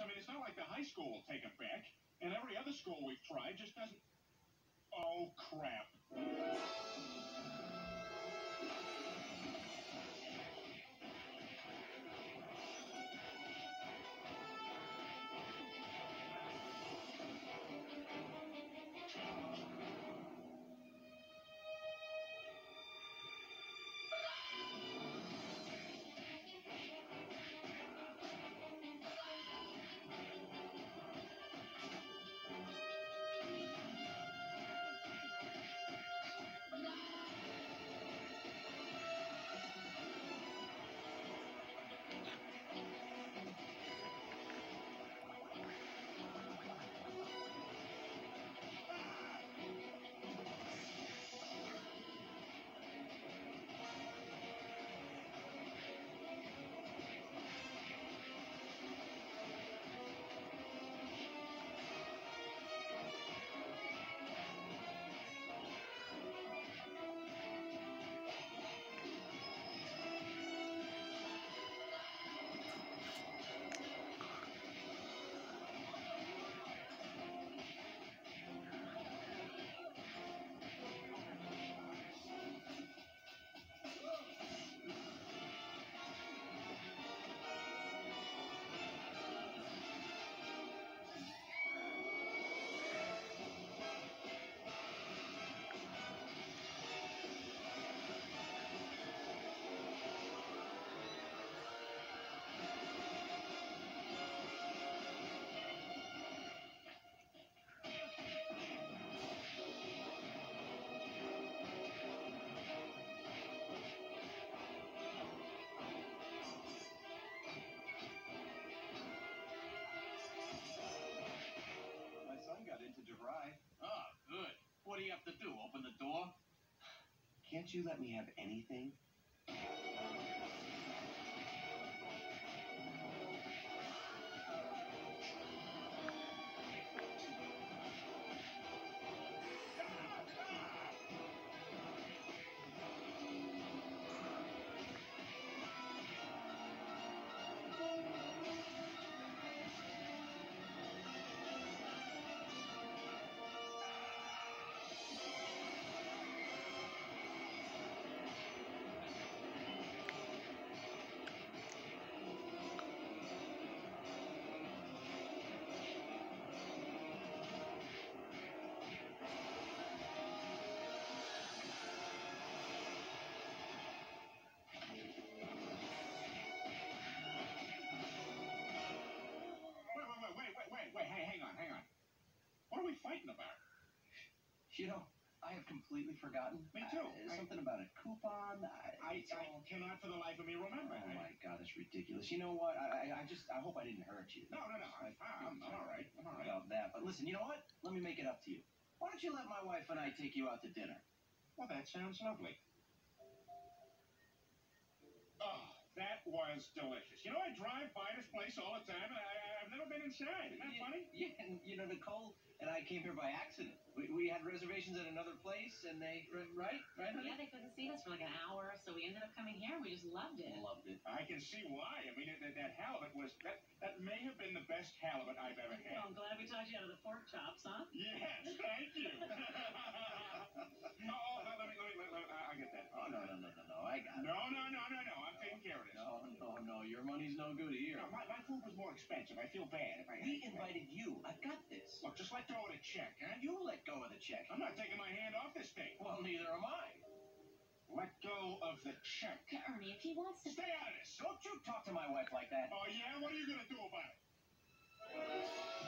I mean, it's not like the high school will take it back. And every other school we've tried just doesn't. Oh, crap. DeVry. Oh, ah, good. What do you have to do? Open the door? Can't you let me have anything? You know, I have completely forgotten. Me too. Uh, I- something about a coupon. I, I, I cannot for the life of me remember. Oh my god, that's ridiculous. You know what? I, I, just, I hope I didn't hurt you. No, no, no. I, I'm, I'm all right. I'm all right. About that. But listen, you know what? Let me make it up to you. Why don't you let my wife and I take you out to dinner? Well, that sounds lovely. Was delicious. You know, I drive by this place all the time, and I, I've never been inside. Isn't that Yeah, funny? Yeah, and you know, Nicole and I came here by accident. We, we had reservations at another place, and they, right, right, honey? Yeah, they couldn't see us for like an hour, so we ended up coming here and we just loved it. Loved it. I can see why. I mean, that, that halibut was that. That may have been the best halibut I've ever had. Well, had. I'm glad we talked you out of the pork chops, huh? Yes, thank you. oh, let me, let me, let me, I'll get that. Oh no, no, no, no, no! I got it. No, no, no, your money's no good here. No, my, my food was more expensive. I feel bad. If I we invited you. I got this. Look, just let throwing a check, huh? You let go of the check. I'm not taking my hand off this thing. Well, neither am I. Let go of the check. Yeah, Ernie, if he wants to... Stay out of this. Don't you talk to my wife like that. Oh, yeah? What are you going to do about it?